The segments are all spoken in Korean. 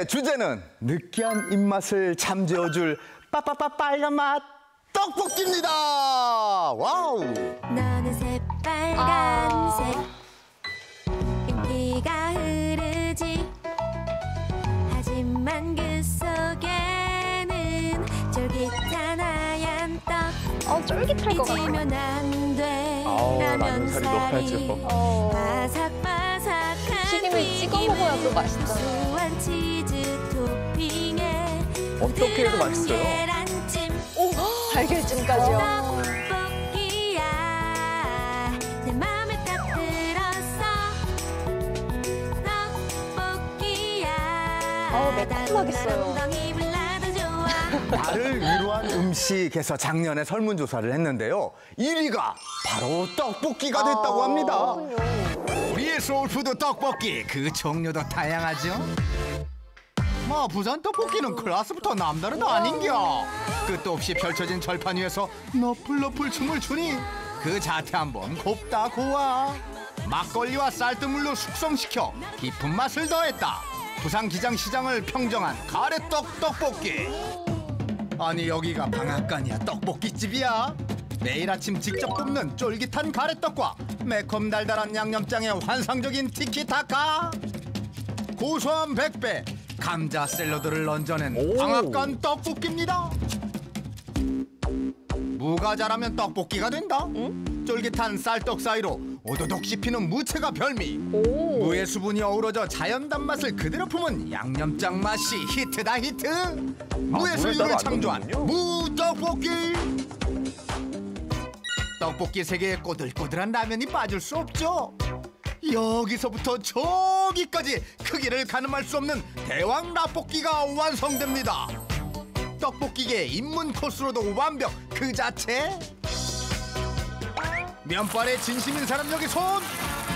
오늘의 주제는 느끼한 입맛을 잠재워줄 빠빠빠 빨간 맛 떡볶이입니다. 와우. 너는 새빨간색 윤기가 흐르지 하지만 그 속에는 쫄깃한 하얀 떡 어, 쫄깃할 것 같아. 잊으면 안돼 라면 살이. 바삭바삭한 튀김을 찍어 먹어야 치즈 토핑에 어떻게 해도 맛있어요. 오, 달걀찜까지요. 매콤하겠어요. 엉덩이 불나도 좋아 나를 위로한 음식에서 작년에 설문조사를 했는데요. 1위가 바로 떡볶이가 됐다고 합니다. 우 soul food 떡볶이 그 종류도 다양하죠. 뭐 부산 떡볶이는 클래스부터 남다르다 아닌겨. 끝도 없이 펼쳐진 철판 위에서 너풀너풀 춤을 추니 그 자태 한번 곱다 고와. 막걸리와 쌀뜨물로 숙성시켜 깊은 맛을 더했다. 부산 기장시장을 평정한 가래떡 떡볶이. 아니 여기가 방앗간이야 떡볶이집이야 매일 아침 직접 굽는 쫄깃한 가래떡과 매콤 달달한 양념장의 환상적인 티키타카. 고소한 백배 감자 샐러드를 얹어낸 오. 방앗간 떡볶이입니다. 무가 자라면 떡볶이가 된다? 쫄깃한 쌀떡 사이로 오도독 씹히는 무채가 별미. 오. 무의 수분이 어우러져 자연 단맛을 그대로 품은 양념장 맛이 히트다 히트. 무의 아, 안 창조한. 무떡볶이 떡볶이 세계에 꼬들꼬들한 라면이 빠질 수 없죠. 여기서부터 저기까지 크기를 가늠할 수 없는 대왕 라볶이가 완성됩니다. 떡볶이계 입문 코스로도 완벽 그 자체. 면발에 진심인 사람 여기 손!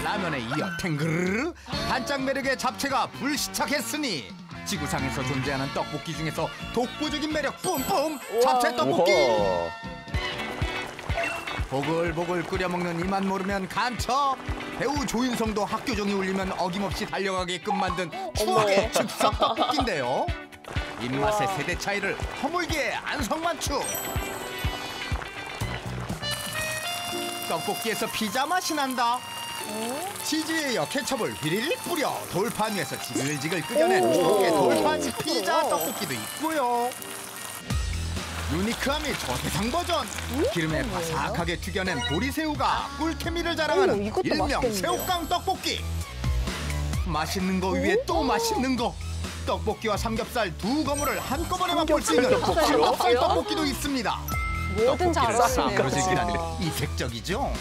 라면에 이어 탱그르르! 반짝 매력의 잡채가 불시착했으니 지구상에서 존재하는 떡볶이 중에서 독보적인 매력 뿜뿜! 잡채 떡볶이! 우와. 보글보글 끓여 먹는 이만 모르면 간첩. 배우 조인성도 학교종이 울리면 어김없이 달려가게끔 만든 추억의 즉석 떡볶이인데요. 입맛의 세대 차이를 허물게 안성맞춤. 떡볶이에서 피자 맛이 난다. 치즈에 여 케첩을 휘리릭 뿌려 돌판 위에서 지글지글 끓여낸 추억의 돌판 피자 떡볶이도 있고요 유니크함이 저세상 버전. 기름에 바삭하게 튀겨낸 보리새우가 꿀케미를 자랑하는 오, 일명 맛있겠네요. 새우깡 떡볶이. 맛있는 거 위에 또 맛있는 거. 떡볶이와 삼겹살 두 거물을 한꺼번에 맛볼 수 있는? 삼겹살 떡볶이도 있습니다. 뭐든 떡볶이를 싹. 그러시기란 이색적이죠